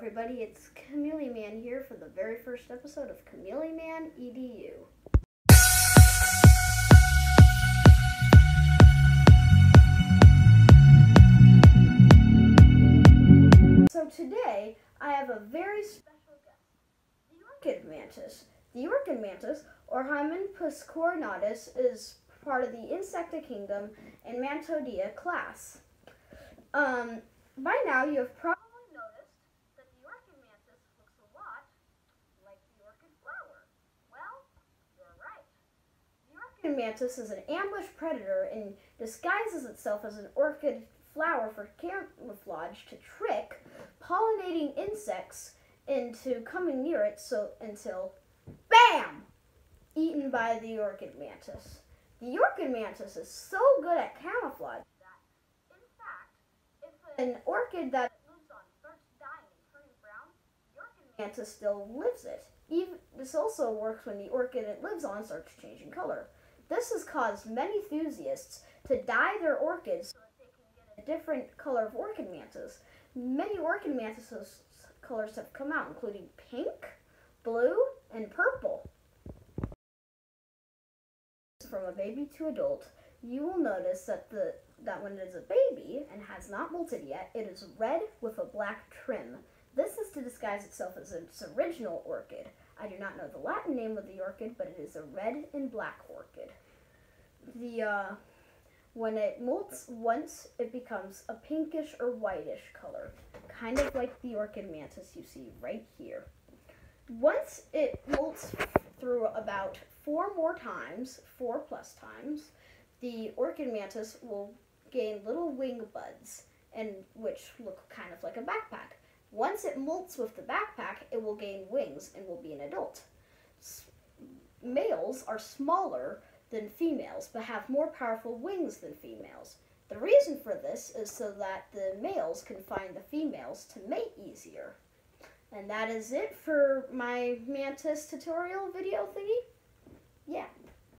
everybody, it's Chameleon Man here for the very first episode of Chameleon Man EDU. So today, I have a very special guest, the orchid mantis. The orchid mantis, or Hymenopus coronatus, is part of the Insecta kingdom and Mantodea class. Um, by now, you have probably noticed that the orchid mantis looks a lot like the orchid flower. Well, you're right. Orchid mantis is an ambush predator and disguises itself as an orchid flower for camouflage to trick pollinating insects into coming near it so until BAM! Eaten by the orchid mantis. The orchid mantis is so good at camouflage that, in fact, if an orchid that lives on starts dying and turning brown, the orchid mantis still lives it. Even, this also works when the orchid it lives on starts changing color. This has caused many enthusiasts to dye their orchids so that they can get a different color of orchid mantis. Many orchid mantis colors have come out, including pink, blue, and purple. From a baby to adult, you will notice that the that when it is a baby and has not molted yet, it is red with a black trim. This is to disguise itself as its original orchid. I do not know the Latin name of the orchid, but it is a red and black orchid. The uh, when it molts once, it becomes a pinkish or whitish color, kind of like the orchid mantis you see right here. Once it molts through about four more times, four plus times, the orchid mantis will gain little wing buds, and which look kind of like a backpack. Once it molts with the backpack, it will gain wings and will be an adult. S- males are smaller than females, but have more powerful wings than females. The reason for this is so that the males can find the females to mate easier. And that is it for my mantis tutorial video thingy. Yeah.